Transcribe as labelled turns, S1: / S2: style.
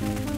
S1: Thank you.